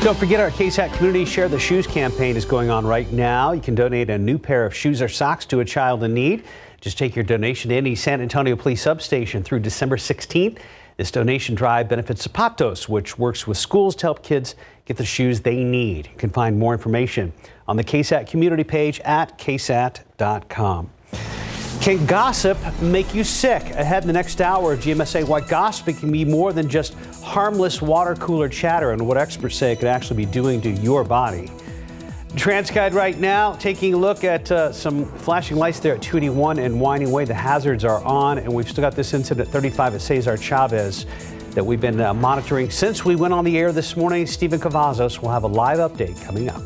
Don't forget our KSAT Community Share the Shoes campaign is going on right now. You can donate a new pair of shoes or socks to a child in need. Just take your donation to any San Antonio Police substation through December 16th. This donation drive benefits Zapatos, which works with schools to help kids get the shoes they need. You can find more information on the KSAT community page at ksat.com. Can gossip make you sick? Ahead in the next hour of GMSA, why gossip can be more than just harmless water cooler chatter and what experts say it could actually be doing to your body. Transguide right now, taking a look at uh, some flashing lights there at 281 and Winding Way. The hazards are on, and we've still got this incident at 35 at Cesar Chavez that we've been uh, monitoring since we went on the air this morning. Stephen Cavazos will have a live update coming up.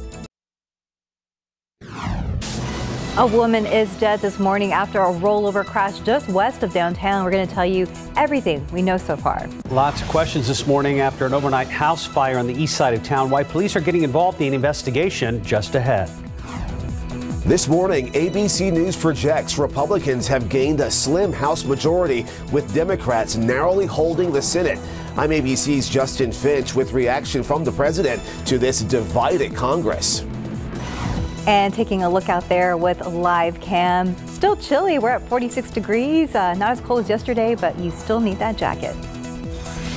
A woman is dead this morning after a rollover crash just west of downtown. We're going to tell you everything we know so far. Lots of questions this morning after an overnight house fire on the east side of town. Why police are getting involved in the investigation just ahead. This morning, ABC News projects Republicans have gained a slim House majority, with Democrats narrowly holding the Senate. I'm ABC's Justin Finch with reaction from the president to this divided Congress. And taking a look out there with live cam. Still chilly. We're at 46 degrees. Uh, not as cold as yesterday, but you still need that jacket.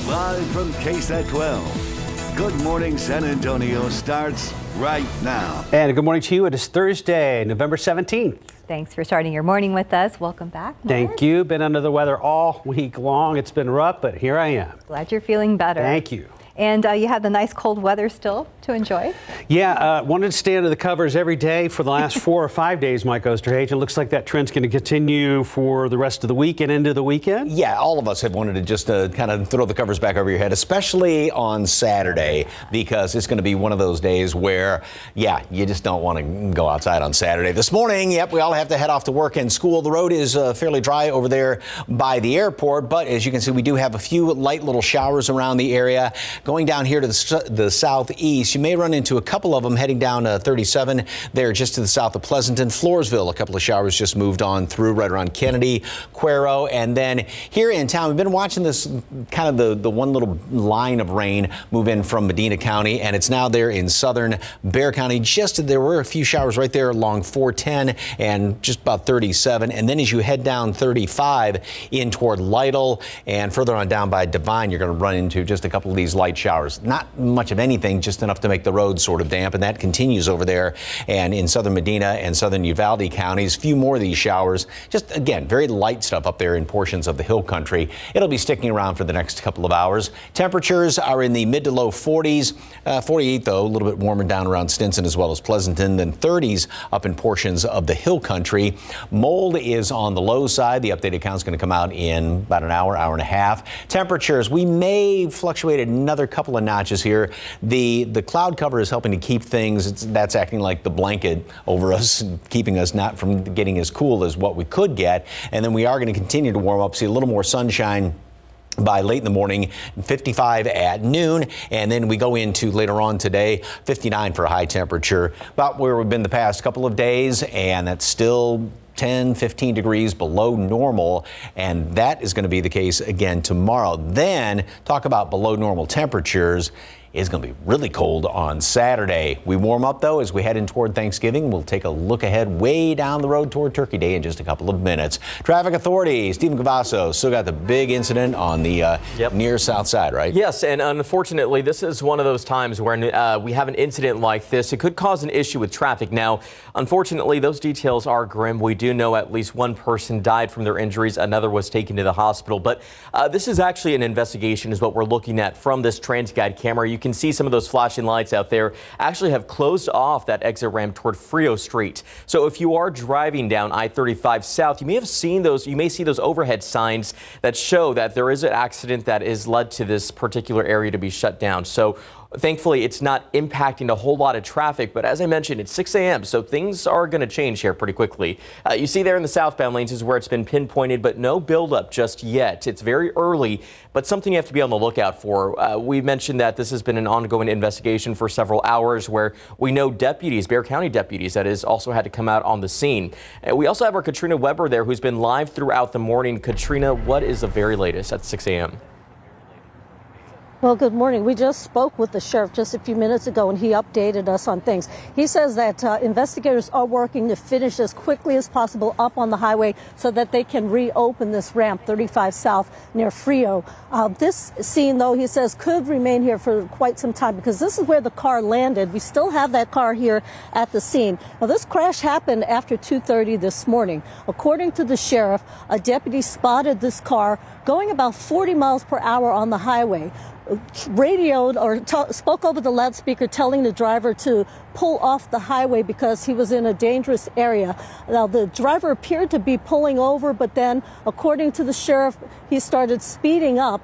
Live from KSAT 12. Good morning, San Antonio starts right now. And good morning to you. It is Thursday, November 17th. Thanks for starting your morning with us. Welcome back. Mark. Thank you. Been under the weather all week long. It's been rough, but here I am. Glad you're feeling better. Thank you. And uh, you have the nice cold weather still to enjoy? Yeah, uh, wanted to stay under the covers every day for the last four or five days, Mike Osterhage. It looks like that trend's going to continue for the rest of the week and into the weekend. Yeah, all of us have wanted to just uh, kind of throw the covers back over your head, especially on Saturday, because it's going to be one of those days where, yeah, you just don't want to go outside on Saturday. This morning, yep, we all have to head off to work and school. The road is uh, fairly dry over there by the airport, but as you can see, we do have a few light little showers around the area. Going down here to the, the southeast, you may run into a couple of them heading down to 37 there just to the south of Pleasanton. Floresville, a couple of showers just moved on through right around Kenedy, Cuero, and then here in town, we've been watching this kind of the, the one little line of rain move in from Medina County, and it's now there in southern Bexar County. Just there were a few showers right there along 410 and just about 37. And then as you head down 35 in toward Lytle and further on down by Devine, you're going to run into just a couple of these light showers. Not much of anything, just enough to make the roads sort of damp, and that continues over there and in southern Medina and southern Uvalde counties. Few more of these showers. Just again, very light stuff up there in portions of the hill country. It'll be sticking around for the next couple of hours. Temperatures are in the mid to low 40s. Uh, 48 though, a little bit warmer down around Stinson as well as Pleasanton. Then 30s up in portions of the hill country. Mold is on the low side. The updated count is going to come out in about an hour, hour and a half. Temperatures, we may fluctuate another couple of notches here. The the cloud cover is helping to keep things. that's acting like the blanket over us, keeping us not from getting as cool as what we could get. And then we are going to continue to warm up. See a little more sunshine by late in the morning, 55 at noon, and then we go into later on today, 59 for a high temperature, about where we've been the past couple of days, and that's still 10, 15 degrees below normal, and that is going to be the case again tomorrow. Then talk about below normal temperatures. It's going to be really cold on Saturday. We warm up though as we head in toward Thanksgiving. We'll take a look ahead way down the road toward Turkey Day in just a couple of minutes. Traffic Authority, Stephen Cavazos, still got the big incident on the uh, yep. near south side, right? Yes, and unfortunately, this is one of those times where uh, we have an incident like this. It could cause an issue with traffic. Now, unfortunately, those details are grim. We do know at least one person died from their injuries. Another was taken to the hospital. But uh, this is actually an investigation is what we're looking at from this TransGuide camera. You can see some of those flashing lights out there actually have closed off that exit ramp toward Frio Street. So if you are driving down I-35 South, you may have seen those, you may see those overhead signs that show that there is an accident that is led to this particular area to be shut down. So Thankfully, it's not impacting a whole lot of traffic, but as I mentioned, it's 6 a.m., so things are going to change here pretty quickly. Uh, you see there in the southbound lanes is where it's been pinpointed, but no buildup just yet. It's very early, but something you have to be on the lookout for. Uh, we mentioned that this has been an ongoing investigation for several hours where we know deputies, Bexar County deputies, that is, also had to come out on the scene. Uh, we also have our Katrina Weber there who's been live throughout the morning. Katrina, what is the very latest at 6 a.m.? Well, good morning. We just spoke with the sheriff just a few minutes ago, and he updated us on things. He says that uh, investigators are working to finish as quickly as possible up on the highway so that they can reopen this ramp 35 South near Frio. Uh, this scene, though, he says could remain here for quite some time because this is where the car landed. We still have that car here at the scene. Now, this crash happened after 2:30 this morning. According to the sheriff, a deputy spotted this car going about 40 miles per hour on the highway radioed or t- spoke over the loudspeaker telling the driver to pull off the highway because he was in a dangerous area. Now, the driver appeared to be pulling over, but then, according to the sheriff, he started speeding up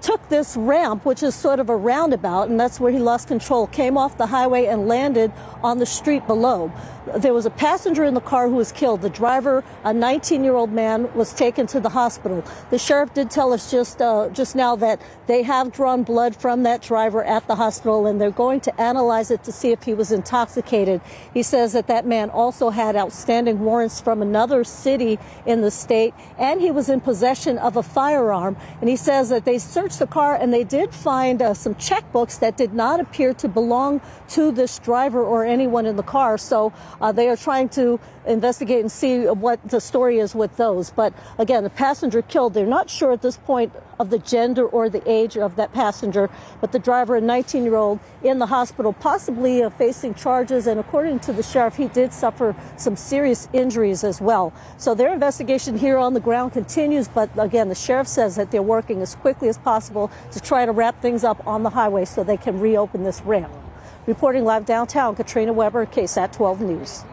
took this ramp, which is sort of a roundabout, and that's where he lost control, came off the highway and landed on the street below. There was a passenger in the car who was killed. The driver, a 19-year-old man, was taken to the hospital. The sheriff did tell us just uh, just now that they have drawn blood from that driver at the hospital, and they're going to analyze it to see if he was intoxicated. He says that that man also had outstanding warrants from another city in the state, and he was in possession of a firearm. And he says that they searched the car and they did find uh, some checkbooks that did not appear to belong to this driver or anyone in the car. So uh, they are trying to investigate and see what the story is with those. But again, the passenger killed, they're not sure at this point of the gender or the age of that passenger, but the driver, a 19 year old, in the hospital, possibly uh, facing charges. And according to the sheriff, he did suffer some serious injuries as well. So their investigation here on the ground continues. But again, the sheriff says that they're working as quickly as possible to try to wrap things up on the highway so they can reopen this ramp. Reporting live downtown, Katrina Weber, KSAT 12 News.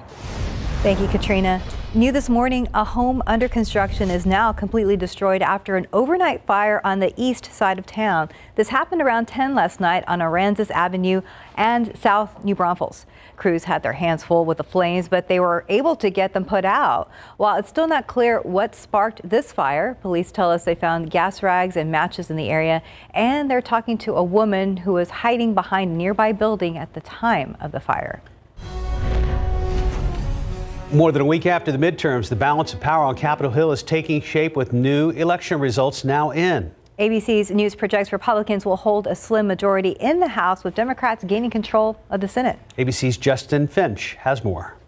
Thank you, Katrina. New this morning, a home under construction is now completely destroyed after an overnight fire on the east side of town. This happened around 10 last night on Aransas Avenue and South New Braunfels. Crews had their hands full with the flames, but they were able to get them put out. While it's still not clear what sparked this fire, police tell us they found gas rags and matches in the area, and they're talking to a woman who was hiding behind a nearby building at the time of the fire. More than a week after the midterms, the balance of power on Capitol Hill is taking shape with new election results now in. ABC's news projects Republicans will hold a slim majority in the House with Democrats gaining control of the Senate. ABC's Justin Finch has more.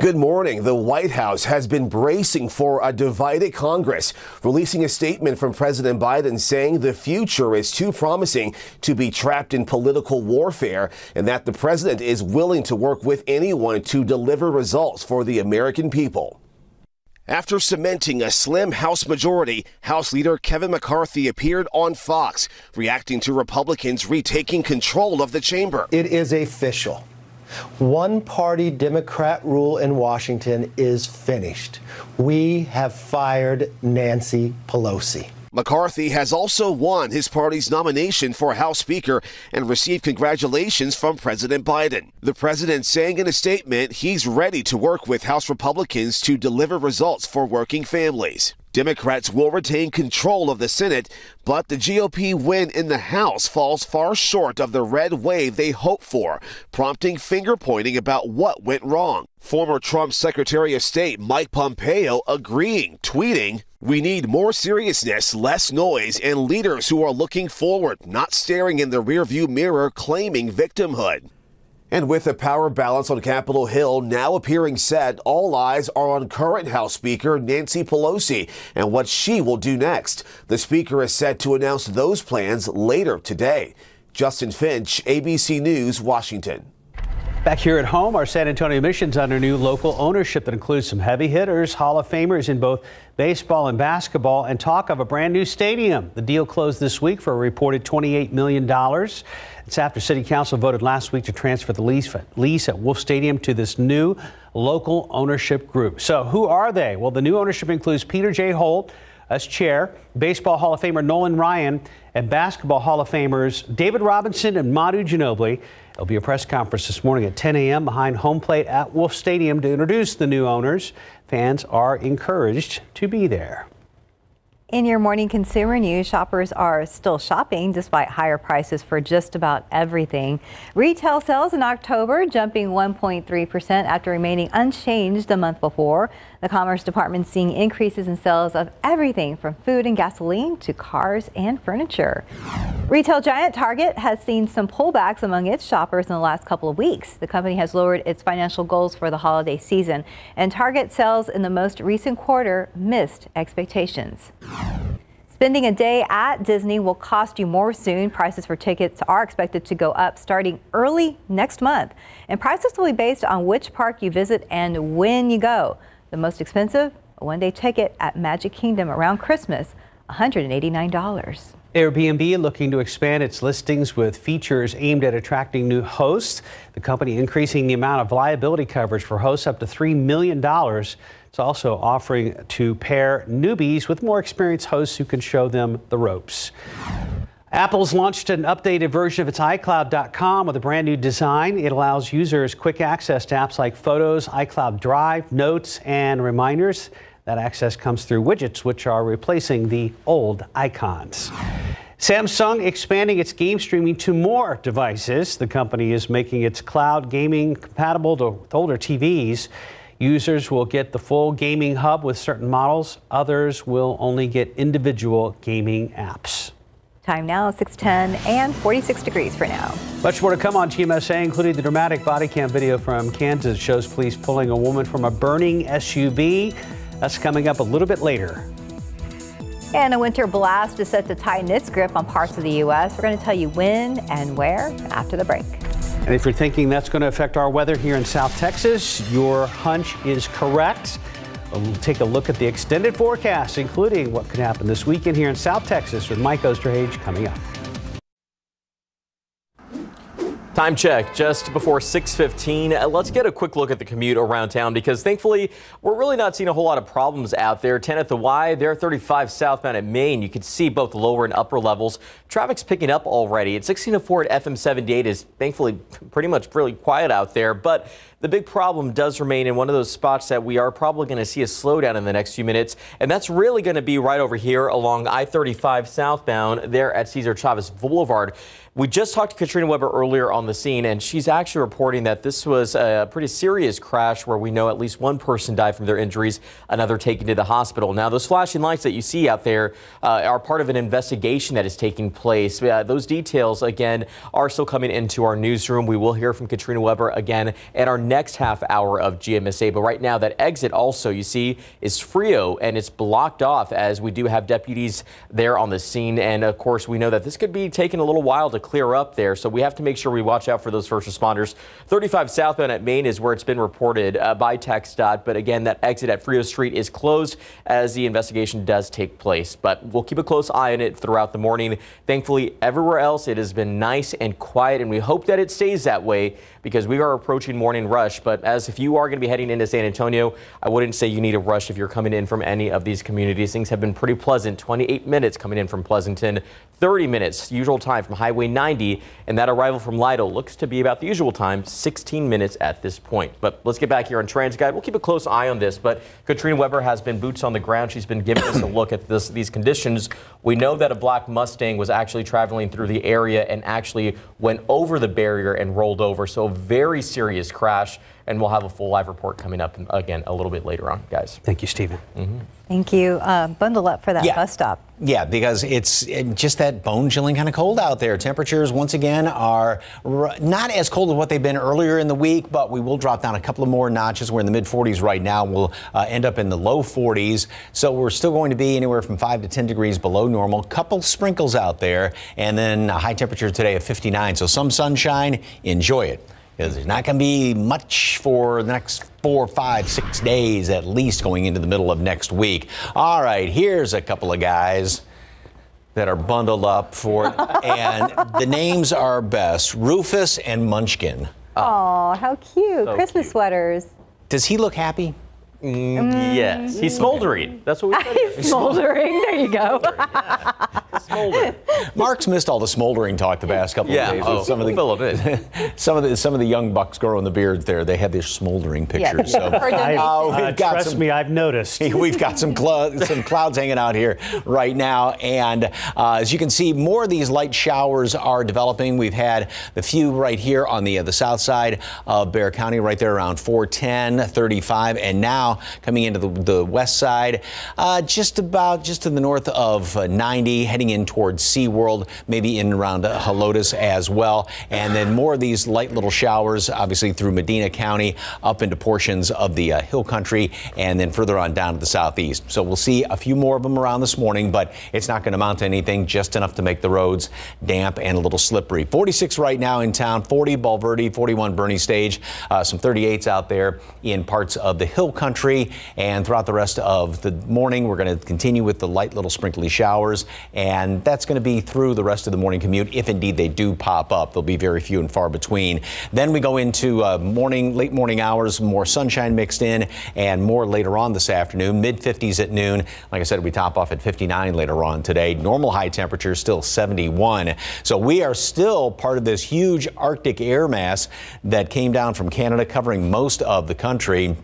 Good morning. The White House has been bracing for a divided Congress, releasing a statement from President Biden saying the future is too promising to be trapped in political warfare and that the president is willing to work with anyone to deliver results for the American people. After cementing a slim House majority, House Leader Kevin McCarthy appeared on Fox, reacting to Republicans retaking control of the chamber. It is official. One party Democrat rule in Washington is finished. We have fired Nancy Pelosi. McCarthy has also won his party's nomination for House Speaker and received congratulations from President Biden. The president saying in a statement he's ready to work with House Republicans to deliver results for working families. Democrats will retain control of the Senate, but the GOP win in the House falls far short of the red wave they hope for, prompting finger pointing about what went wrong. Former Trump Secretary of State Mike Pompeo agreeing, tweeting, We need more seriousness, less noise, and leaders who are looking forward, not staring in the rearview mirror claiming victimhood. And with the power balance on Capitol Hill now appearing set, all eyes are on current House Speaker Nancy Pelosi and what she will do next. The Speaker is set to announce those plans later today. Justin Finch, ABC News, Washington. Back here at home, our San Antonio Mission's under new local ownership that includes some heavy hitters, Hall of Famers in both baseball and basketball, and talk of a brand new stadium. The deal closed this week for a reported $28 million. It's after City Council voted last week to transfer the lease, lease at Wolff Stadium to this new local ownership group. So, who are they? Well, the new ownership includes Peter J. Holt as chair, Baseball Hall of Famer Nolan Ryan, and Basketball Hall of Famers David Robinson and Manu Ginobili. There'll be a press conference this morning at 10 a.m. behind home plate at Wolff Stadium to introduce the new owners. Fans are encouraged to be there. In your morning consumer news, shoppers are still shopping despite higher prices for just about everything. Retail sales in October jumping 1.3% after remaining unchanged the month before. The Commerce Department seeing increases in sales of everything from food and gasoline to cars and furniture. Retail giant Target has seen some pullbacks among its shoppers in the last couple of weeks. The company has lowered its financial goals for the holiday season, and Target sales in the most recent quarter missed expectations. Spending a day at Disney will cost you more soon. Prices for tickets are expected to go up starting early next month. And prices will be based on which park you visit and when you go. The most expensive, a one day ticket at Magic Kingdom around Christmas, $189. Airbnb looking to expand its listings with features aimed at attracting new hosts. The company increasing the amount of liability coverage for hosts up to $3 million. It's also offering to pair newbies with more experienced hosts who can show them the ropes. Apple's launched an updated version of its iCloud.com with a brand new design. It allows users quick access to apps like Photos, iCloud Drive, Notes, and Reminders. That access comes through widgets, which are replacing the old icons. Samsung expanding its game streaming to more devices. The company is making its cloud gaming compatible to older TVs. Users will get the full gaming hub with certain models. Others will only get individual gaming apps. Time now 610 and 46 degrees for now. Much more to come on GMSA, including the dramatic body cam video from Kansas shows police pulling a woman from a burning SUV. That's coming up a little bit later. And a winter blast is set to tighten its grip on parts of the U.S. We're going to tell you when and where after the break. And if you're thinking that's going to affect our weather here in South Texas, your hunch is correct. We'll take a look at the extended forecast, including what could happen this weekend here in South Texas with Mike Osterhage coming up. Time check just before 6:15. Uh, let's get a quick look at the commute around town because thankfully we're really not seeing a whole lot of problems out there. 10 at the Y, there 35 southbound at Main. You can see both lower and upper levels. Traffic's picking up already. At 1604 at FM 78 is thankfully pretty much really quiet out there, but the big problem does remain in one of those spots that we are probably going to see a slowdown in the next few minutes, and that's really going to be right over here along I-35 southbound there at Cesar Chavez Boulevard. We just talked to Katrina Weber earlier on the scene, and she's actually reporting that this was a pretty serious crash where we know at least one person died from their injuries, another taken to the hospital. Now, those flashing lights that you see out there uh, are part of an investigation that is taking place. Uh, those details, again, are still coming into our newsroom. We will hear from Katrina Weber again at our next half hour of GMSA. But right now, that exit also, you see, is Frio, and it's blocked off as we do have deputies there on the scene. And of course, we know that this could be taking a little while to clear up there. So we have to make sure we watch out for those first responders. 35 southbound at Main is where it's been reported uh, by TxDOT. But again, that exit at Frio Street is closed as the investigation does take place. But we'll keep a close eye on it throughout the morning. Thankfully, everywhere else, it has been nice and quiet, and we hope that it stays that way because we are approaching morning rush. But as if you are going to be heading into San Antonio, I wouldn't say you need a rush if you're coming in from any of these communities. Things have been pretty pleasant. 28 minutes coming in from Pleasanton, 30 minutes usual time from Highway 90, and that arrival from Lytle looks to be about the usual time, 16 minutes at this point. But let's get back here on TransGuide. We'll keep a close eye on this, but Katrina Weber has been boots on the ground. She's been giving us a look at this, these conditions. We know that a black Mustang was actually traveling through the area and actually went over the barrier and rolled over. So very serious crash and we'll have a full live report coming up again a little bit later on, guys. Thank you, Stephen. Mm -hmm. Thank you. Uh, bundle up for that yeah. bus stop. Yeah, because it's just that bone chilling kind of cold out there. Temperatures, once again, are not as cold as what they've been earlier in the week, but we will drop down a couple of more notches. We're in the mid 40s right now. We'll uh, end up in the low 40s. So we're still going to be anywhere from 5 to 10 degrees below normal. Couple sprinkles out there, and then a high temperature today of 59. So some sunshine. Enjoy it because there's not going to be much for the next four, five, six days at least going into the middle of next week. All right, here's a couple of guys that are bundled up for it, and the names are best Rufus and Munchkin. Oh, how cute. So Christmas cute. sweaters. Does he look happy? Mm, yes, he's smoldering. That's what we said. he's smoldering. There you go. smolder. Mark's missed all the smoldering talk the past couple Yeah, of days. oh, some of the fill a bit. some of the some of the young bucks growing the beards there. They have their smoldering pictures. So I, donation. Oh, uh, we've got trust some- me, I've noticed. We've got some cl- some clouds hanging out here right now, and uh, as you can see, more of these light showers are developing. We've had the few right here on the uh, the south side of Bexar County, right there around 410, 35, and now coming into the, the west side, uh, just about just to the north of uh, 90, heading in towards SeaWorld, maybe in around uh, Helotes as well, and then more of these light little showers, obviously through Medina County, up into portions of the uh, hill country, and then further on down to the southeast. So we'll see a few more of them around this morning, but it's not going to amount to anything, just enough to make the roads damp and a little slippery. 46 right now in town, 40 Bulverde, 41 Boerne Stage, uh, some 38s out there in parts of the hill country, and throughout the rest of the morning, we're going to continue with the light little sprinkly showers, and that's going to be through the rest of the morning commute, if indeed they do pop up. They'll be very few and far between. Then we go into uh, morning, late morning hours, more sunshine mixed in, and more later on this afternoon. Mid 50s at noon. Like I said, we top off at 59 later on today. Normal high temperature still 71. So we are still part of this huge Arctic air mass that came down from Canada, covering most of the country.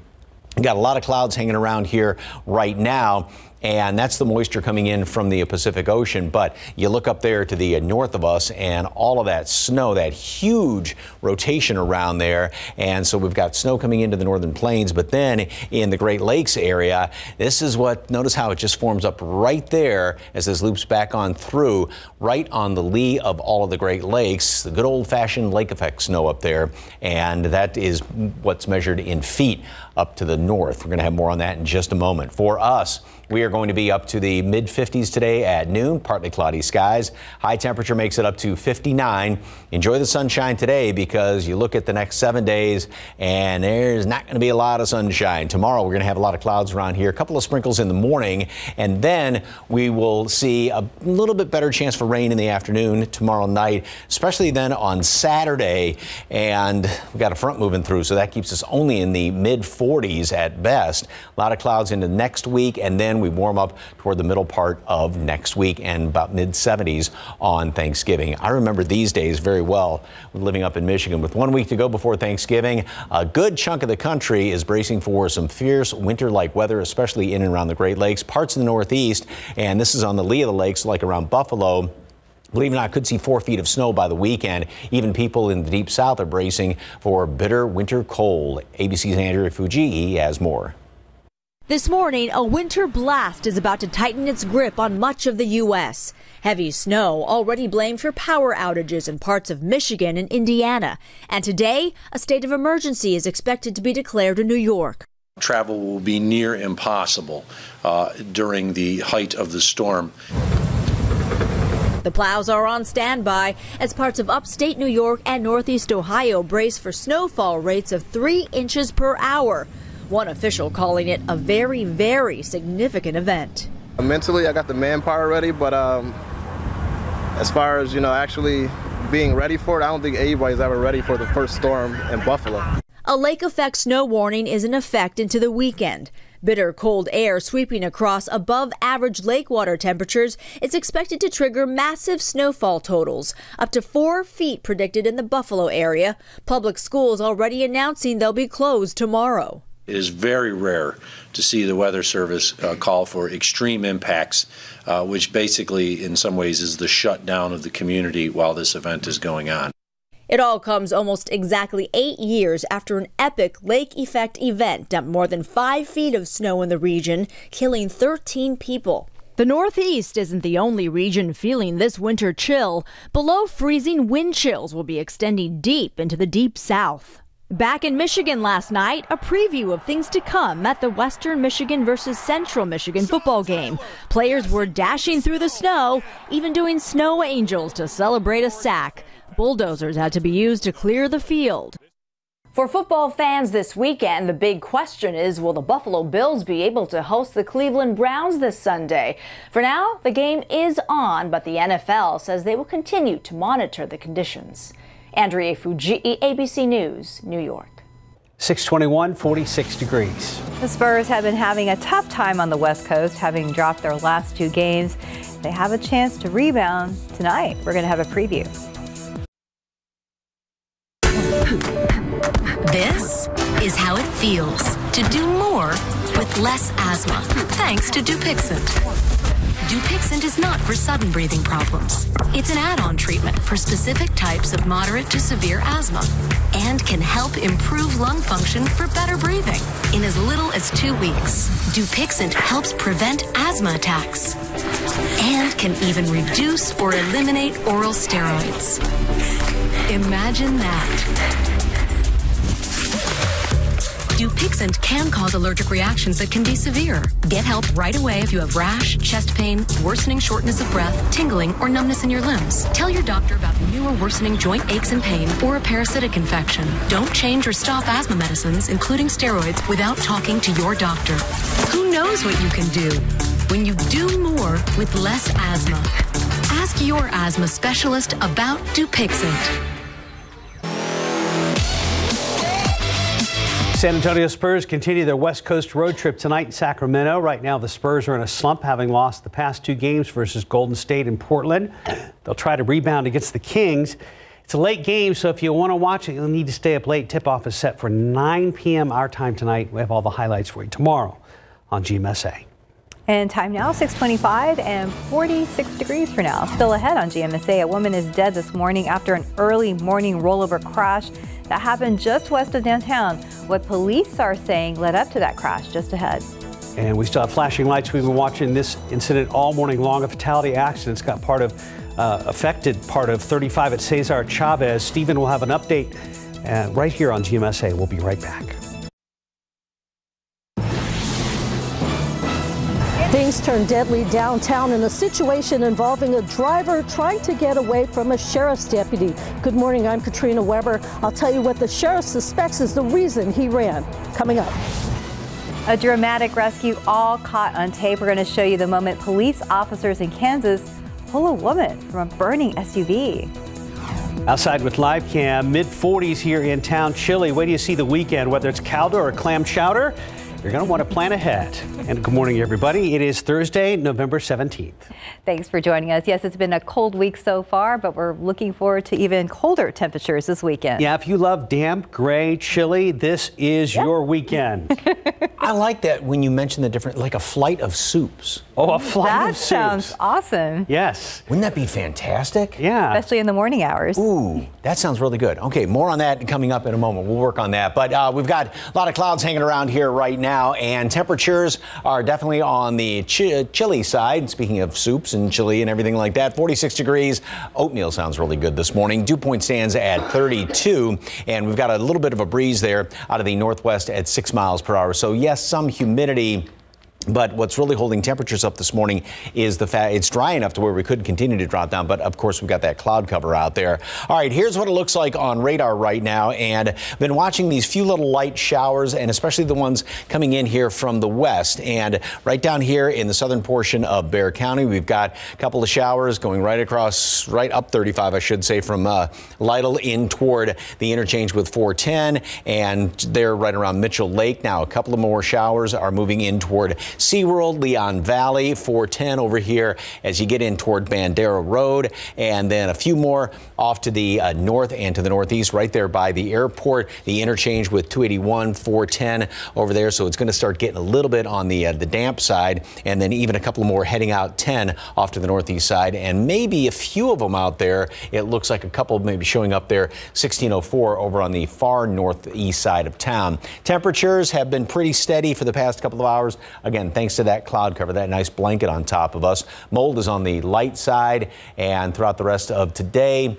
We've got a lot of clouds hanging around here right now. And that's the moisture coming in from the Pacific Ocean. But you look up there to the north of us and all of that snow, that huge rotation around there. And so we've got snow coming into the northern plains. But then in the Great Lakes area, this is what, notice how it just forms up right there as this loops back on through, right on the lee of all of the Great Lakes, the good old fashioned lake effect snow up there. And that is what's measured in feet up to the north. We're going to have more on that in just a moment. For us, we are going to be up to the mid 50s today at noon, partly cloudy skies. High temperature makes it up to 59. Enjoy the sunshine today because you look at the next seven days and there's not going to be a lot of sunshine. Tomorrow we're going to have a lot of clouds around here, a couple of sprinkles in the morning, and then we will see a little bit better chance for rain in the afternoon tomorrow night, especially then on Saturday. And we've got a front moving through, so that keeps us only in the mid 40s at best. A lot of clouds into next week, and then we warm up toward the middle part of next week and about mid 70s on Thanksgiving. I remember these days very well living up in Michigan. With one week to go before Thanksgiving, a good chunk of the country is bracing for some fierce winter like weather, especially in and around the Great Lakes, parts of the Northeast, and this is on the lee of the lakes, like around Buffalo. Believe it or not, could see four feet of snow by the weekend. Even people in the deep south are bracing for bitter winter cold. ABC's Andrea Fujii has more. This morning, a winter blast is about to tighten its grip on much of the U.S. Heavy snow already blamed for power outages in parts of Michigan and Indiana. And today, a state of emergency is expected to be declared in New York. Travel will be near impossible uh, during the height of the storm. The plows are on standby as parts of upstate New York and northeast Ohio brace for snowfall rates of three inches per hour. One official calling it a very, very significant event. Mentally, I got the manpower ready, but um, as far as you know, actually being ready for it, I don't think anybody's ever ready for the first storm in Buffalo. A lake effect snow warning is in effect into the weekend. Bitter cold air sweeping across above average lake water temperatures is expected to trigger massive snowfall totals, up to four feet predicted in the Buffalo area. Public schools already announcing they'll be closed tomorrow. It is very rare to see the Weather Service uh, call for extreme impacts, uh, which basically, in some ways, is the shutdown of the community while this event is going on. It all comes almost exactly eight years after an epic lake effect event dumped more than five feet of snow in the region, killing 13 people. The Northeast isn't the only region feeling this winter chill. Below freezing wind chills will be extending deep into the deep south. Back in Michigan last night, a preview of things to come at the Western Michigan versus Central Michigan football game. Players were dashing through the snow, even doing snow angels to celebrate a sack. Bulldozers had to be used to clear the field. For football fans this weekend, the big question is will the Buffalo Bills be able to host the Cleveland Browns this Sunday? For now, the game is on, but the NFL says they will continue to monitor the conditions. Andrea Fujii, ABC News, New York. 621, 46 degrees. The Spurs have been having a tough time on the West Coast, having dropped their last two games. They have a chance to rebound tonight. We're going to have a preview. This is how it feels to do more with less asthma, thanks to Dupixent. Dupixent is not for sudden breathing problems. It's an add-on treatment for specific types of moderate to severe asthma and can help improve lung function for better breathing in as little as two weeks. Dupixent helps prevent asthma attacks and can even reduce or eliminate oral steroids. Imagine that. Dupixent can cause allergic reactions that can be severe. Get help right away if you have rash, chest pain, worsening shortness of breath, tingling, or numbness in your limbs. Tell your doctor about new or worsening joint aches and pain or a parasitic infection. Don't change or stop asthma medicines, including steroids, without talking to your doctor. Who knows what you can do when you do more with less asthma? Ask your asthma specialist about Dupixent. San Antonio Spurs continue their West Coast road trip tonight in Sacramento. Right now, the Spurs are in a slump, having lost the past two games versus Golden State and Portland. They'll try to rebound against the Kings. It's a late game, so if you want to watch it, you'll need to stay up late. Tip off is set for 9 p.m. our time tonight. We have all the highlights for you tomorrow on GMSA. And time now, 625 and 46 degrees for now. Still ahead on GMSA, a woman is dead this morning after an early morning rollover crash that happened just west of downtown. What police are saying led up to that crash just ahead. And we still have flashing lights. We've been watching this incident all morning long. A fatality accident's got part of, uh, affected part of 35 at Cesar Chavez. Stephen will have an update uh, right here on GMSA. We'll be right back. Things turned deadly downtown in a situation involving a driver trying to get away from a sheriff's deputy. Good morning, I'm Katrina Weber. I'll tell you what the sheriff suspects is the reason he ran. Coming up. A dramatic rescue all caught on tape. We're going to show you the moment police officers in Kansas pull a woman from a burning SUV. Outside with live cam, mid 40s here in town, chilly. Wait do you see the weekend, whether it's caldo or clam chowder. You're going to want to plan ahead. And good morning, everybody. It is Thursday, November 17th. Thanks for joining us. Yes, it's been a cold week so far, but we're looking forward to even colder temperatures this weekend. Yeah, if you love damp, gray, chilly, this is yep. your weekend. I like that when you mention the different, like a flight of soups. Oh, a flight that of soups. That sounds awesome. Yes. Wouldn't that be fantastic? Yeah. Especially in the morning hours. Ooh, that sounds really good. Okay, more on that coming up in a moment. We'll work on that. But uh, we've got a lot of clouds hanging around here right now, and temperatures are definitely on the ch- chilly side. Speaking of soups and chili and everything like that, 46 degrees. Oatmeal sounds really good this morning. Dew point stands at 32, and we've got a little bit of a breeze there out of the northwest at 6 miles per hour. So, yes, some humidity but what's really holding temperatures up this morning is the fact it's dry enough to where we could continue to drop down. But of course, we've got that cloud cover out there. All right, here's what it looks like on radar right now. And been watching these few little light showers and especially the ones coming in here from the west. And right down here in the southern portion of Bexar County, we've got a couple of showers going right across, right up 35, I should say, from uh, Lytle in toward the interchange with 410. And they're right around Mitchell Lake. Now, a couple of more showers are moving in toward SeaWorld, Leon Valley, 410 over here as you get in toward Bandera Road, and then a few more off to the uh, north and to the northeast, right there by the airport, the interchange with 281, 410 over there. So it's going to start getting a little bit on the uh, the damp side, and then even a couple more heading out 10 off to the northeast side, and maybe a few of them out there. It looks like a couple maybe showing up there, 1604 over on the far northeast side of town. Temperatures have been pretty steady for the past couple of hours. Again, thanks to that cloud cover, that nice blanket on top of us. Mold is on the light side, and throughout the rest of today,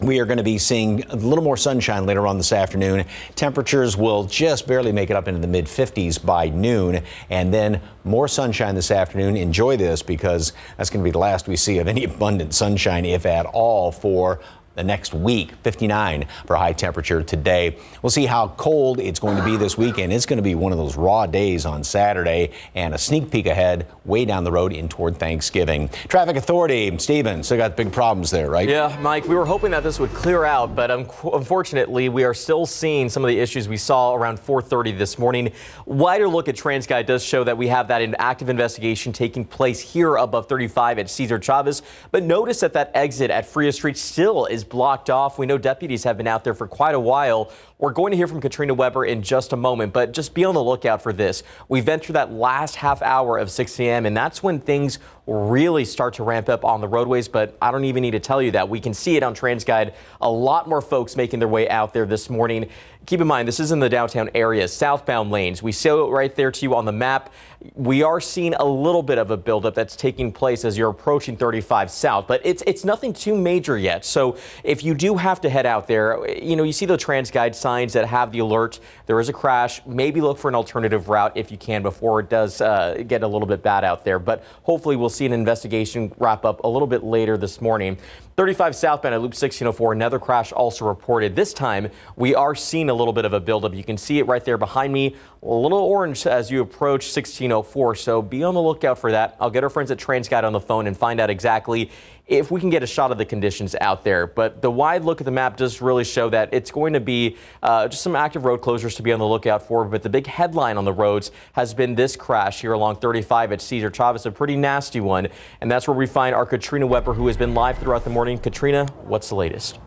we are going to be seeing a little more sunshine later on this afternoon. Temperatures will just barely make it up into the mid 50s by noon, and then more sunshine this afternoon. Enjoy this because that's going to be the last we see of any abundant sunshine, if at all, for the next week. 59 for high temperature today. We'll see how cold it's going to be this weekend. It's going to be one of those raw days on Saturday and a sneak peek ahead way down the road in toward Thanksgiving. Traffic Authority, Steven, still got big problems there, right? Yeah, Mike, we were hoping that this would clear out, but unfortunately, we are still seeing some of the issues we saw around 4:30 this morning. Wider look at TransGuide does show that we have that in active investigation taking place here above 35 at Cesar Chavez, but notice that that exit at Frio Street still is blocked off. We know deputies have been out there for quite a while. We're going to hear from Katrina Weber in just a moment, but just be on the lookout for this. We venture that last half hour of 6 a.m., and that's when things really start to ramp up on the roadways, but I don't even need to tell you that. We can see it on TransGuide. A lot more folks making their way out there this morning. Keep in mind, this is in the downtown area, southbound lanes. We show it right there to you on the map. We are seeing a little bit of a buildup that's taking place as you're approaching 35 south, but it's it's nothing too major yet. So if you do have to head out there, you know, you see the TransGuide signs that have the alert. There is a crash. Maybe look for an alternative route if you can before it does uh, get a little bit bad out there. But hopefully we'll see an investigation wrap up a little bit later this morning. 35 southbound at Loop 1604, another crash also reported. This time, we are seeing a little bit of a buildup. You can see it right there behind me, a little orange as you approach 1604. So be on the lookout for that. I'll get our friends at TransGuide on the phone and find out exactly if we can get a shot of the conditions out there. But the wide look at the map does really show that it's going to be uh, just some active road closures to be on the lookout for. But the big headline on the roads has been this crash here along 35 at Cesar Chavez, a pretty nasty one. And that's where we find our Katrina Weber, who has been live throughout the morning. Katrina, what's the latest?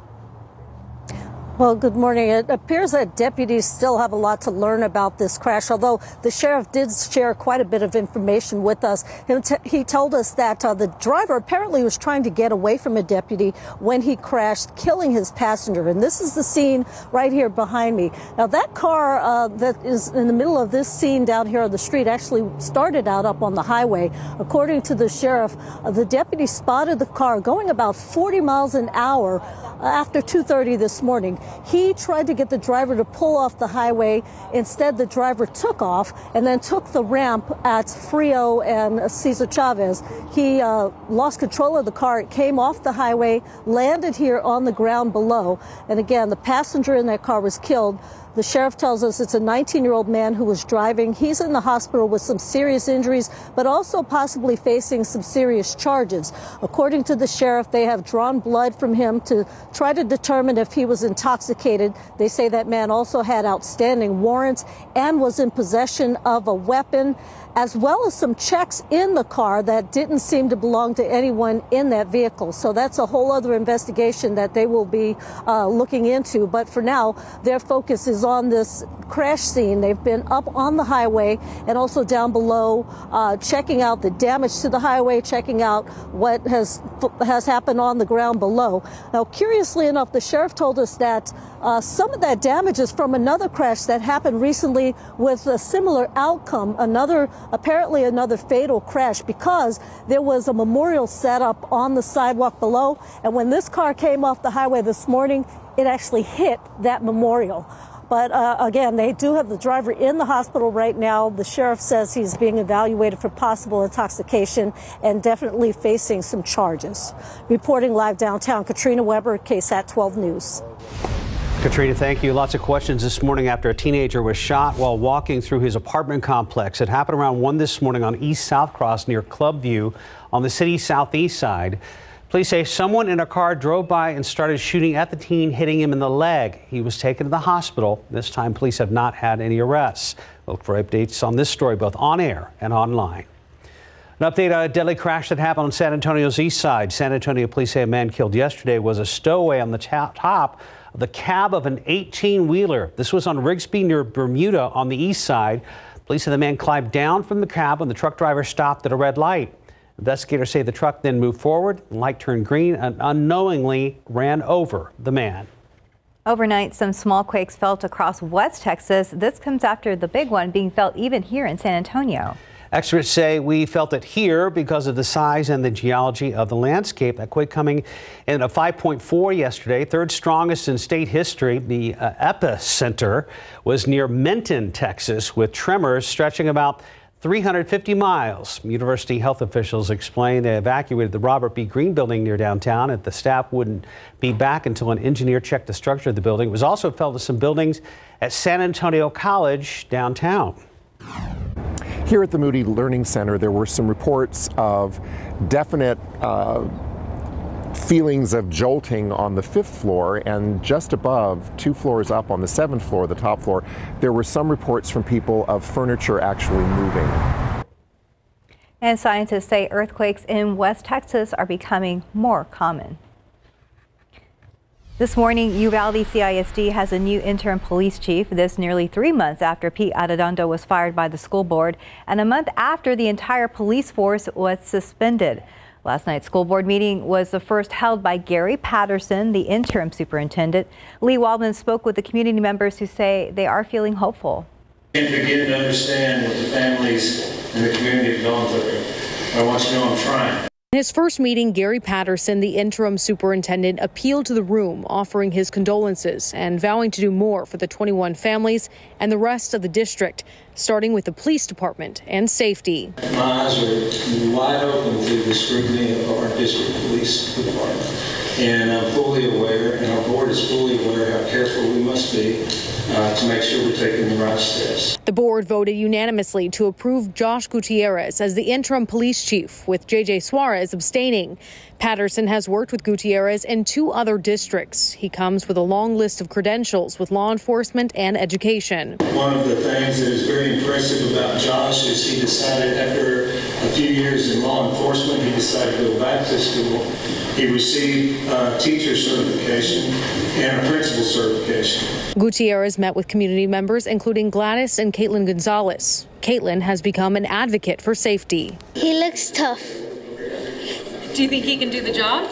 Well, good morning. It appears that deputies still have a lot to learn about this crash, although the sheriff did share quite a bit of information with us. He told us that uh, the driver apparently was trying to get away from a deputy when he crashed, killing his passenger. And this is the scene right here behind me. Now, that car uh, that is in the middle of this scene down here on the street actually started out up on the highway. According to the sheriff, uh, the deputy spotted the car going about 40 miles an hour after 2.30 this morning. He tried to get the driver to pull off the highway. Instead, the driver took off and then took the ramp at Frio and Cesar Chavez. He uh, lost control of the car. It came off the highway, landed here on the ground below. And again, the passenger in that car was killed. The sheriff tells us it's a 19 year old man who was driving. He's in the hospital with some serious injuries, but also possibly facing some serious charges. According to the sheriff, they have drawn blood from him to try to determine if he was intoxicated. They say that man also had outstanding warrants and was in possession of a weapon as well as some checks in the car that didn't seem to belong to anyone in that vehicle. So that's a whole other investigation that they will be uh, looking into. But for now, their focus is on this crash scene. They've been up on the highway and also down below, uh, checking out the damage to the highway, checking out what has has happened on the ground below. Now, curiously enough, the sheriff told us that uh, some of that damage is from another crash that happened recently with a similar outcome. Another apparently another fatal crash because there was a memorial set up on the sidewalk below. And when this car came off the highway this morning, it actually hit that memorial. But uh, again, they do have the driver in the hospital right now. The sheriff says he's being evaluated for possible intoxication and definitely facing some charges. Reporting live downtown, Katrina Weber, KSAT 12 News. Katrina, thank you. Lots of questions this morning after a teenager was shot while walking through his apartment complex. It happened around 1 this morning on East South Cross near Clubview on the city's southeast side. Police say someone in a car drove by and started shooting at the teen, hitting him in the leg. He was taken to the hospital. This time, police have not had any arrests. Look for updates on this story both on air and online. An update on a deadly crash that happened on San Antonio's east side. San Antonio police say a man killed yesterday was a stowaway on the top the cab of an 18 wheeler. This was on Rigsby near Bermuda on the east side. Police say the man climbed down from the cab when the truck driver stopped at a red light. Investigators say the truck then moved forward, the light turned green, and unknowingly ran over the man. Overnight, some small quakes felt across West Texas. This comes after the big one being felt even here in San Antonio. Experts say we felt it here because of the size and the geology of the landscape. That quake coming in a 5.4 yesterday, third strongest in state history. The uh, epicenter was near Mentone, Texas, with tremors stretching about 350 miles. University health officials explained they evacuated the Robert B. Green building near downtown and the staff wouldn't be back until an engineer checked the structure of the building. It was also fell to some buildings at San Antonio College downtown. Here at the Moody Learning Center, there were some reports of definite uh, feelings of jolting on the fifth floor and just above, two floors up on the seventh floor, the top floor, there were some reports from people of furniture actually moving. And scientists say earthquakes in West Texas are becoming more common. This morning, Uvalde CISD has a new interim police chief. This nearly three months after Pete Arredondo was fired by the school board and a month after the entire police force was suspended. Last night's school board meeting was the first held by Gary Patterson, the interim superintendent. Leigh Waldman spoke with the community members who say they are feeling hopeful. Begin to understand what the families and the community have gone through. I want you to know I'm trying. In his first meeting, Gary Patterson, the interim superintendent, appealed to the room, offering his condolences and vowing to do more for the 21 families and the rest of the district, starting with the police department and safety. My eyes are wide open to the scrutiny of our district police department. And I'm fully aware, and our board is fully aware how careful we must be uh, to make sure we're taking the right steps. The board voted unanimously to approve Josh Gutierrez as the interim police chief, with J.J. Suarez abstaining. Patterson has worked with Gutierrez in two other districts. He comes with a long list of credentials with law enforcement and education. One of the things that is very impressive about Josh is he decided after a few years in law enforcement, he decided to go back to school. He received a teacher certification and a principal certification. Gutierrez met with community members, including Gladys and Caitlyne Gonzales. Caitlyne has become an advocate for safety. He looks tough. Do you think he can do the job?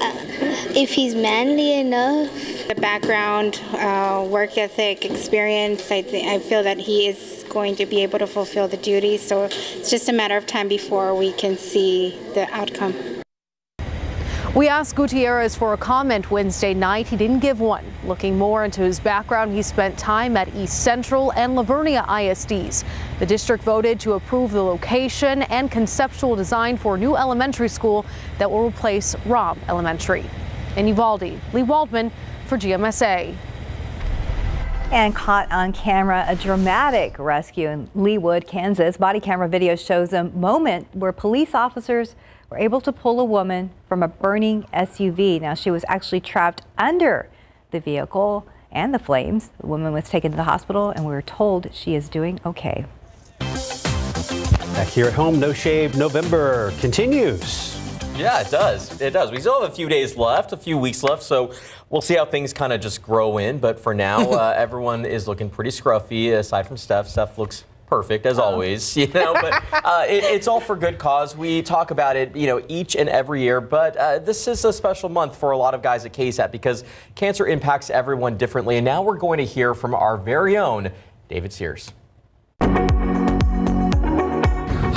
Uh, if he's manly enough. The background, uh, work ethic, experience, I, th- I feel that he is going to be able to fulfill the duties. So it's just a matter of time before we can see the outcome. We asked Gutierrez for a comment Wednesday night. He didn't give one. Looking more into his background, he spent time at East Central and La Vernia ISDs. The district voted to approve the location and conceptual design for a new elementary school that will replace Robb Elementary. In Uvalde, Leigh Waldman for GMSA. And caught on camera, a dramatic rescue in Leawood, Kansas. Body camera video shows a moment where police officers were able to pull a woman from a burning SUV. Now, she was actually trapped under the vehicle and the flames. The woman was taken to the hospital, and we were told she is doing okay. Back here at home, No Shave November continues. Yeah, it does. It does. We still have a few days left, a few weeks left, so we'll see how things kind of just grow in. But for now, uh, everyone is looking pretty scruffy, aside from Steph. Steph looks perfect as always, you know. But uh, it, it's all for good cause. We talk about it, you know, each and every year. But uh, this is a special month for a lot of guys at KSAT because cancer impacts everyone differently. And now we're going to hear from our very own David Sears.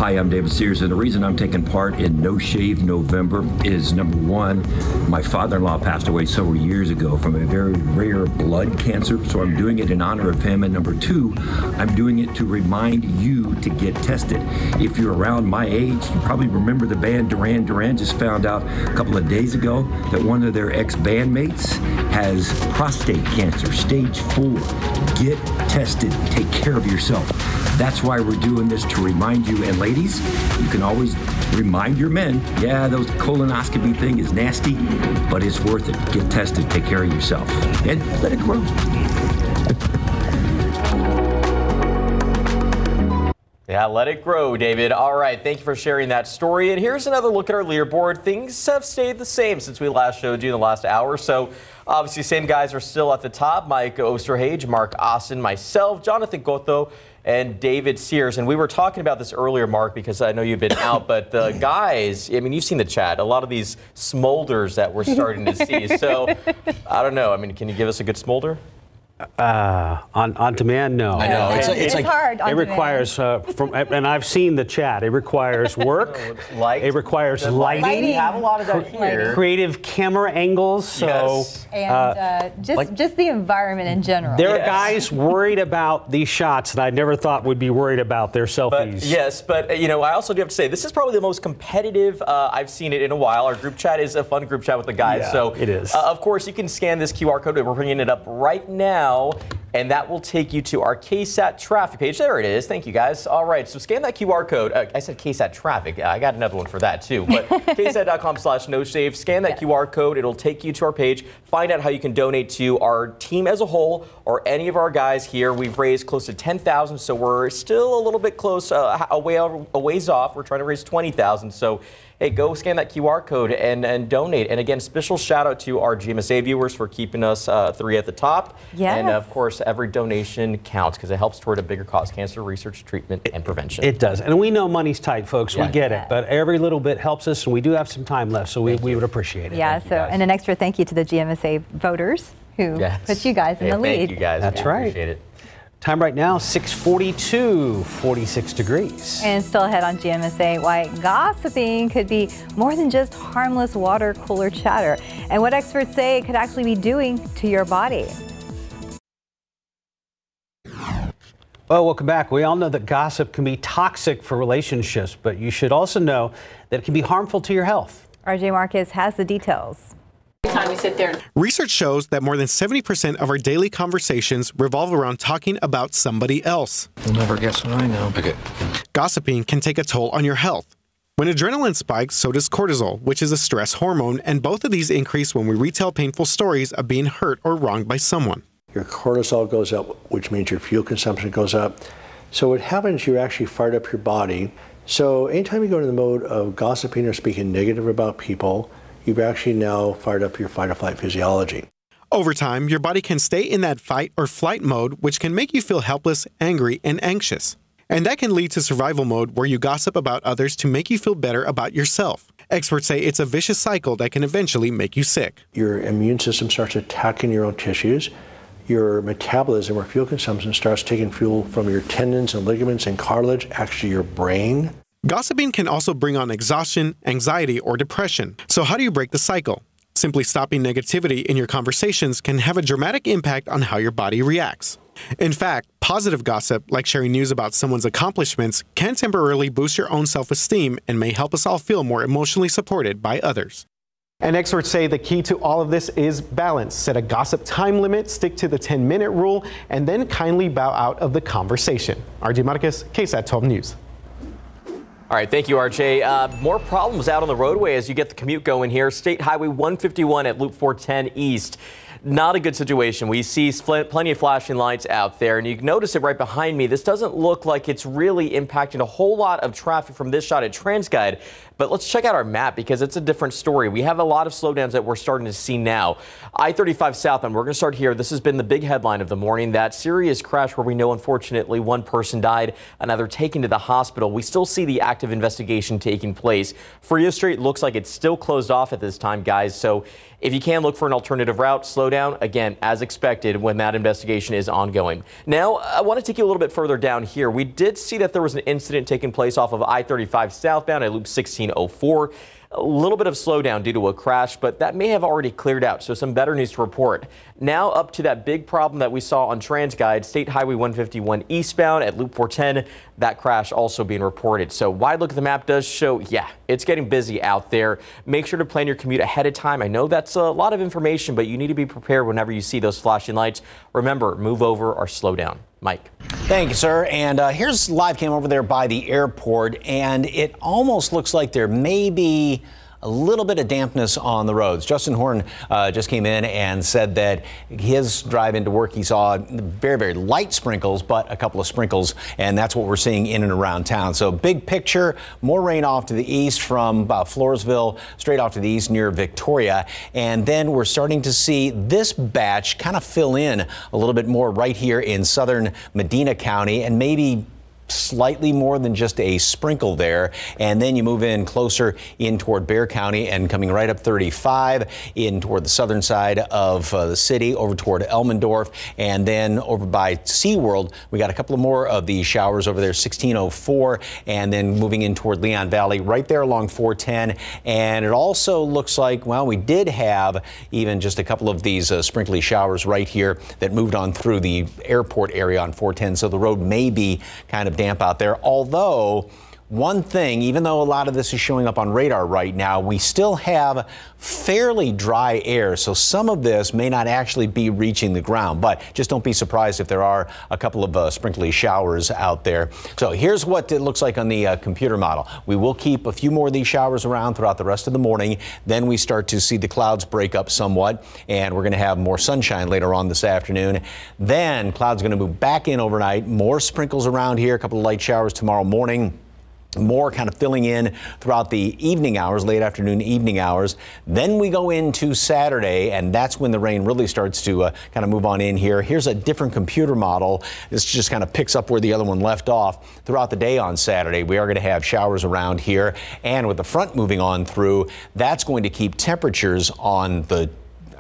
Hi, I'm David Sears, and the reason I'm taking part in No Shave November is number one, my father in law passed away several years ago from a very rare blood cancer, so I'm doing it in honor of him. And number two, I'm doing it to remind you to get tested. If you're around my age, you probably remember the band Duran Duran just found out a couple of days ago that one of their ex bandmates has prostate cancer, stage four. Get tested, take care of yourself. That's why we're doing this to remind you. And ladies, you can always remind your men, yeah, those colonoscopy thing is nasty, but it's worth it. Get tested, take care of yourself, and let it grow. Yeah, let it grow, David. All right, thank you for sharing that story. And here's another look at our leaderboard. Things have stayed the same since we last showed you in the last hour. So obviously, same guys are still at the top. Mike Osterhage, Mark Austin, myself, Jonathan Cotto, and David Sears. And we were talking about this earlier, Mark, because I know you've been out, but the guys, I mean, you've seen the chat, a lot of these smolders that we're starting to see. So I don't know. I mean, can you give us a good smolder? Uh, on on demand, no. I know. It's, It's it's like hard on It requires uh, from, and I've seen the chat. It requires work. Light. It requires The lighting. Lighting. We have a lot of that here. creative camera angles. So Yes. And uh, uh, just like- just the environment in general. there are guys worried about these shots that I never thought would be worried about their But selfies. yes, but uh, you know, I also do have to say this is probably the most competitive uh, I've seen it in a while. Our group chat is a fun group chat with the guys. Yeah, so it is. Uh, of course, you can scan this QR code. We're bringing it up right now. And that will take you to our KSAT traffic page. There it is. Thank you, guys. All right, so scan that QR code. Uh, I said KSAT traffic. I got another one for that too. But ksat.com slash no save. Scan that QR code. It'll take you to our page. Find out how you can donate to our team as a whole or any of our guys here. We've raised close to 10,000, so we're still a little bit close, uh, a, way, a ways off. We're trying to raise 20,000. So hey, go scan that QR code and, and donate. And again, special shout out to our GMSA viewers for keeping us uh, three at the top. Yes. And uh, of course, every donation counts because it helps toward a bigger cause cancer research, treatment, and prevention. It does. And we know money's tight, folks. We Yeah. get it. But every little bit helps us, and we do have some time left, so we, we would appreciate it. Yeah, so and an extra thank you to the GMSA voters who Yes. put you guys in Hey, the lead. Thank you guys. That's We right. Appreciate it. Time right now, 642, 46 degrees. And still ahead on GMSA, why gossiping could be more than just harmless water cooler chatter, and what experts say it could actually be doing to your body. Well, welcome back. We all know that gossip can be toxic for relationships, but you should also know that it can be harmful to your health. RJ Marquez has the details. Time we sit there. Research shows that more than 70% of our daily conversations revolve around talking about somebody else. You'll never guess what I know. Okay. Gossiping can take a toll on your health. When adrenaline spikes, so does cortisol, which is a stress hormone, and both of these increase when we retell painful stories of being hurt or wronged by someone. Your cortisol goes up, which means your fuel consumption goes up. So what happens, you actually fired up your body. So anytime you go into the mode of gossiping or speaking negative about people, you've actually now fired up your fight or flight physiology. Over time, your body can stay in that fight or flight mode, which can make you feel helpless, angry, and anxious. And that can lead to survival mode where you gossip about others to make you feel better about yourself. Experts say it's a vicious cycle that can eventually make you sick. Your immune system starts attacking your own tissues. Your metabolism or fuel consumption starts taking fuel from your tendons and ligaments and cartilage, actually your brain. Gossiping can also bring on exhaustion, anxiety, or depression. So, how do you break the cycle? Simply stopping negativity in your conversations can have a dramatic impact on how your body reacts. In fact, positive gossip, like sharing news about someone's accomplishments, can temporarily boost your own self esteem and may help us all feel more emotionally supported by others. And experts say the key to all of this is balance. Set a gossip time limit, stick to the 10 minute rule, and then kindly bow out of the conversation. RJ Marquez, KSAT 12 News. All right, thank you, RJ. Uh, more problems out on the roadway as you get the commute going here. State Highway 151 at Loop 410 East. Not a good situation. We see plenty of flashing lights out there, and you notice it right behind me. This doesn't look like it's really impacting a whole lot of traffic from this shot at TransGuide. But let's check out our map because it's a different story. We have a lot of slowdowns that we're starting to see now. I-35 southbound, we're going to start here. This has been the big headline of the morning. That serious crash where we know, unfortunately, one person died, another taken to the hospital. We still see the active investigation taking place. Frio Street looks like it's still closed off at this time, guys. So if you can look for an alternative route, slow down, again, as expected, when that investigation is ongoing. Now, I want to take you a little bit further down here. We did see that there was an incident taking place off of I-35 southbound at Loop 1604. A little bit of slowdown due to a crash, but that may have already cleared out, so some better news to report. Now up to that big problem that we saw on TransGuide, State Highway 151 eastbound at Loop 410, that crash also being reported. So wide look at the map does show, yeah, it's getting busy out there. Make sure to plan your commute ahead of time. I know that's a lot of information, but you need to be prepared whenever you see those flashing lights. Remember, move over or slow down. Mike. Thank you, sir. And uh, here's live cam over there by the airport, and it almost looks like there may be a little bit of dampness on the roads. Justin Horne uh, just came in and said that his drive into work, he saw very, very light sprinkles, but a couple of sprinkles, and that's what we're seeing in and around town. So big picture, more rain off to the east from uh, Floresville, straight off to the east near Victoria, and then we're starting to see this batch kind of fill in a little bit more right here in southern Medina County, and maybe slightly more than just a sprinkle there. And then you move in closer in toward Bexar County and coming right up 35 in toward the southern side of uh, the city over toward Elmendorf. And then over by SeaWorld, we got a couple more of these showers over there, 1604, and then moving in toward Leon Valley right there along 410. And it also looks like, well, we did have even just a couple of these uh, sprinkly showers right here that moved on through the airport area on 410. So the road may be kind of damp out there, although one thing, even though a lot of this is showing up on radar right now, we still have fairly dry air. So some of this may not actually be reaching the ground, but just don't be surprised if there are a couple of uh, sprinkly showers out there. So here's what it looks like on the uh, computer model. We will keep a few more of these showers around throughout the rest of the morning. Then we start to see the clouds break up somewhat, and we're going to have more sunshine later on this afternoon. Then clouds going to move back in overnight. More sprinkles around here, a couple of light showers tomorrow morning more kind of filling in throughout the evening hours, late afternoon, evening hours. Then we go into Saturday, and that's when the rain really starts to uh, kind of move on in here. Here's a different computer model. This just kind of picks up where the other one left off. Throughout the day on Saturday, we are going to have showers around here, and with the front moving on through, that's going to keep temperatures on the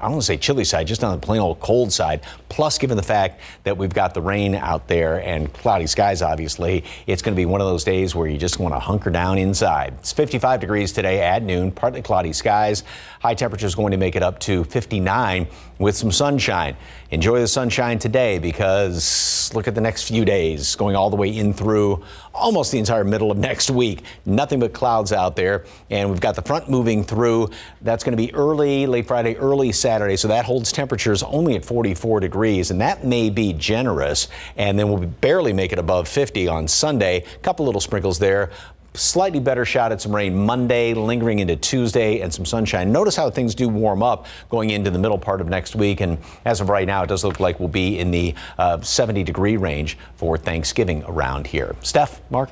I don't want to say chilly side, just on the plain old cold side. Plus, given the fact that we've got the rain out there and cloudy skies, obviously, it's going to be one of those days where you just want to hunker down inside. It's 55 degrees today at noon, partly cloudy skies. High temperatures going to make it up to 59 with some sunshine. Enjoy the sunshine today because look at the next few days going all the way in through almost the entire middle of next week. Nothing but clouds out there. And we've got the front moving through. That's going to be early, late Friday, early Saturday. So that holds temperatures only at 44 degrees. And that may be generous. And then we'll barely make it above 50 on Sunday. A couple little sprinkles there slightly better shot at some rain Monday, lingering into Tuesday, and some sunshine. Notice how things do warm up going into the middle part of next week. And as of right now, it does look like we'll be in the uh, 70 degree range for Thanksgiving around here. Steph, Mark.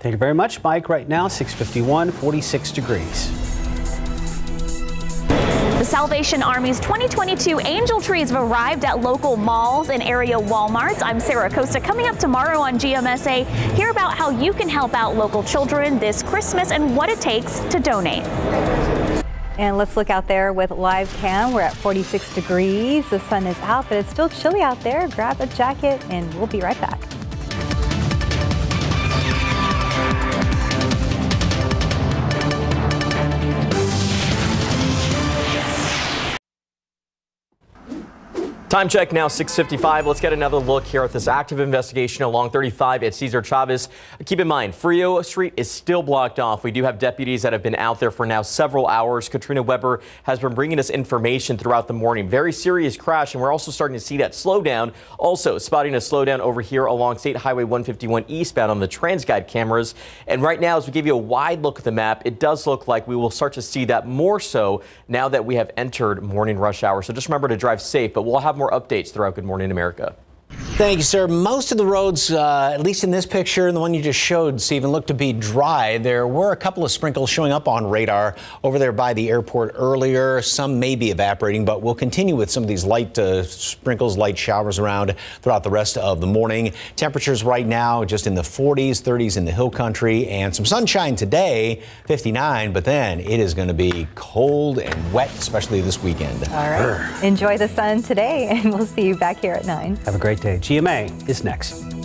Thank you very much, Mike. Right now, 651, 46 degrees. Salvation Army's 2022 angel trees have arrived at local malls and area Walmarts. I'm Sarah Costa. Coming up tomorrow on GMSA, hear about how you can help out local children this Christmas and what it takes to donate. And let's look out there with live cam. We're at 46 degrees. The sun is out, but it's still chilly out there. Grab a jacket and we'll be right back. Time check now 655. Let's get another look here at this active investigation along 35 at Cesar Chavez. Keep in mind, Frio Street is still blocked off. We do have deputies that have been out there for now several hours. Katrina Weber has been bringing us information throughout the morning. Very serious crash, and we're also starting to see that slowdown. Also spotting a slowdown over here along State Highway 151 eastbound on the TransGuide cameras. And right now, as we give you a wide look at the map, it does look like we will start to see that more so now that we have entered morning rush hour. So just remember to drive safe, but we'll have more updates throughout Good Morning America. Thank you, sir. Most of the roads, uh, at least in this picture and the one you just showed, Stephen, look to be dry. There were a couple of sprinkles showing up on radar over there by the airport earlier. Some may be evaporating, but we'll continue with some of these light uh, sprinkles, light showers around throughout the rest of the morning. Temperatures right now just in the 40s, 30s in the hill country, and some sunshine today, 59, but then it is going to be cold and wet, especially this weekend. All right. Enjoy the sun today, and we'll see you back here at 9. Have a great day. GMA is next.